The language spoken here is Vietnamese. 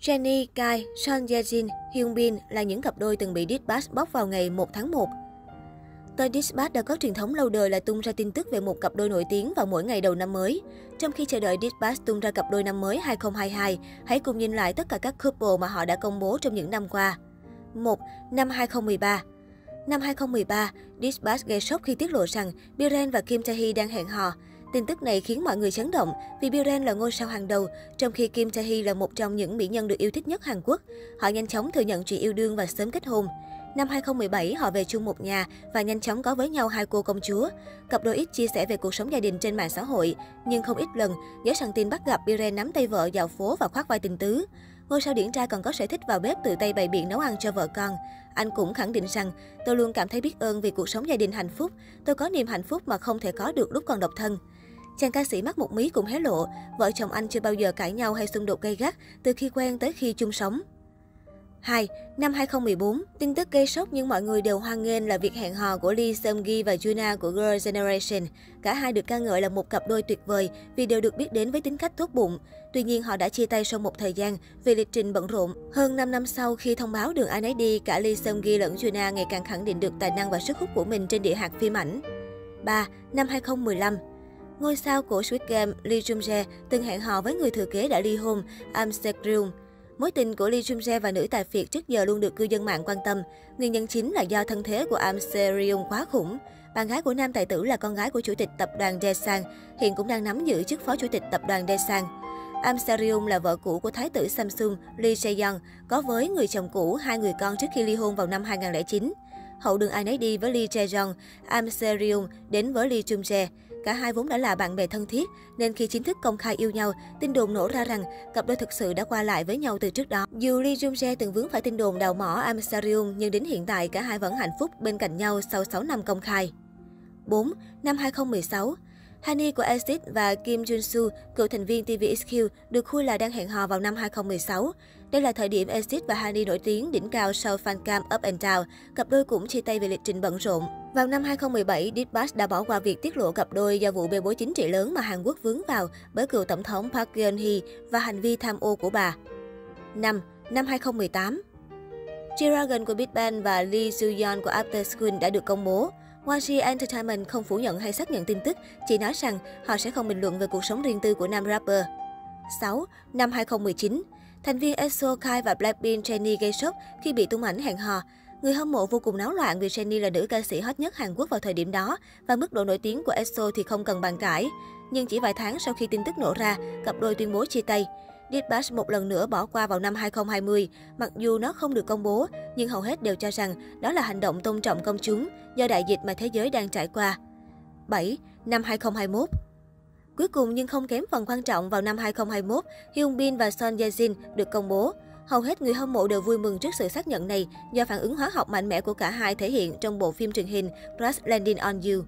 Jennie, Kai, Son Ye Jin, Hyun Bin là những cặp đôi từng bị Dispatch bóc vào ngày 1 tháng 1. Tờ Dispatch đã có truyền thống lâu đời là tung ra tin tức về một cặp đôi nổi tiếng vào mỗi ngày đầu năm mới. Trong khi chờ đợi Dispatch tung ra cặp đôi năm mới 2022, hãy cùng nhìn lại tất cả các couple mà họ đã công bố trong những năm qua. 1. Năm 2013 Năm 2013, Dispatch gây sốc khi tiết lộ rằng Biren và Kim Tae-hee đang hẹn hò. Tin tức này khiến mọi người chấn động vì Biren là ngôi sao hàng đầu, trong khi Kim Tae-hee là một trong những mỹ nhân được yêu thích nhất Hàn Quốc. Họ nhanh chóng thừa nhận chuyện yêu đương và sớm kết hôn. Năm 2017, họ về chung một nhà và nhanh chóng có với nhau hai cô công chúa. Cặp đôi ít chia sẻ về cuộc sống gia đình trên mạng xã hội, nhưng không ít lần, giới săn tin bắt gặp Biren nắm tay vợ dạo phố và khoác vai tình tứ. Ngôi sao điển trai còn có sở thích vào bếp tự tay bày biện nấu ăn cho vợ con. Anh cũng khẳng định rằng, tôi luôn cảm thấy biết ơn vì cuộc sống gia đình hạnh phúc. Tôi có niềm hạnh phúc mà không thể có được lúc còn độc thân. Chàng ca sĩ mắc một mí cũng hé lộ, vợ chồng anh chưa bao giờ cãi nhau hay xung đột gay gắt từ khi quen tới khi chung sống. 2. Năm 2014, tin tức gây sốc nhưng mọi người đều hoan nghênh là việc hẹn hò của Lee Seung Gi và Juna của Girl Generation. Cả hai được ca ngợi là một cặp đôi tuyệt vời vì đều được biết đến với tính cách tốt bụng. Tuy nhiên, họ đã chia tay sau một thời gian vì lịch trình bận rộn. Hơn 5 năm sau khi thông báo đường ai nấy đi, cả Lee Seung Gi lẫn Juna ngày càng khẳng định được tài năng và sức hút của mình trên địa hạt phim ảnh. 3. Năm 2015, Ngôi sao của Squid Game Lee Jung Jae từng hẹn hò với người thừa kế đã ly hôn Am Se Ryung. Mối tình của Lee Jung Jae và nữ tài phiệt trước giờ luôn được cư dân mạng quan tâm. Nguyên nhân chính là do thân thế của Am Se Ryung quá khủng. Bạn gái của nam tài tử là con gái của chủ tịch tập đoàn Daesang, hiện cũng đang nắm giữ chức phó chủ tịch tập đoàn Daesang. Am Seryung là vợ cũ của thái tử Samsung Lee Jae-young, có với người chồng cũ hai người con trước khi ly hôn vào năm 2009. Hậu đường ai nấy đi với Lee Jae-yong, Am Se-ryung đến với Lee Jung-jae. Cả hai vốn đã là bạn bè thân thiết, nên khi chính thức công khai yêu nhau, tin đồn nổ ra rằng cặp đôi thực sự đã qua lại với nhau từ trước đó. Dù Lee Jung Jae từng vướng phải tin đồn đào mỏ Am nhưng đến hiện tại cả hai vẫn hạnh phúc bên cạnh nhau sau 6 năm công khai. 4. Năm 2016, Hani của Exit và Kim Jun Soo, cựu thành viên TVXQ, được khui là đang hẹn hò vào năm 2016. Đây là thời điểm Exit và Hani nổi tiếng đỉnh cao sau fan cam Up and Down. Cặp đôi cũng chia tay về lịch trình bận rộn. Vào năm 2017, Dispatch đã bỏ qua việc tiết lộ cặp đôi do vụ bê bối chính trị lớn mà Hàn Quốc vướng vào bởi cựu tổng thống Park Geun-hye và hành vi tham ô của bà. 5. Năm 2018 G-Dragon của Big Bang và Lee Soo-yeon của After School đã được công bố. YG Entertainment không phủ nhận hay xác nhận tin tức, chỉ nói rằng họ sẽ không bình luận về cuộc sống riêng tư của nam rapper. 6. Năm 2019, thành viên EXO Kai và Blackpink Jennie gây sốc khi bị tung ảnh hẹn hò. Người hâm mộ vô cùng náo loạn vì Jennie là nữ ca sĩ hot nhất Hàn Quốc vào thời điểm đó và mức độ nổi tiếng của EXO thì không cần bàn cãi. Nhưng chỉ vài tháng sau khi tin tức nổ ra, cặp đôi tuyên bố chia tay. Dispatch một lần nữa bỏ qua vào năm 2020. Mặc dù nó không được công bố, nhưng hầu hết đều cho rằng đó là hành động tôn trọng công chúng do đại dịch mà thế giới đang trải qua. 7. Năm 2021 Cuối cùng nhưng không kém phần quan trọng vào năm 2021, Hyun Bin và Son Ye Jin được công bố. Hầu hết người hâm mộ đều vui mừng trước sự xác nhận này do phản ứng hóa học mạnh mẽ của cả hai thể hiện trong bộ phim truyền hình Crash Landing on You.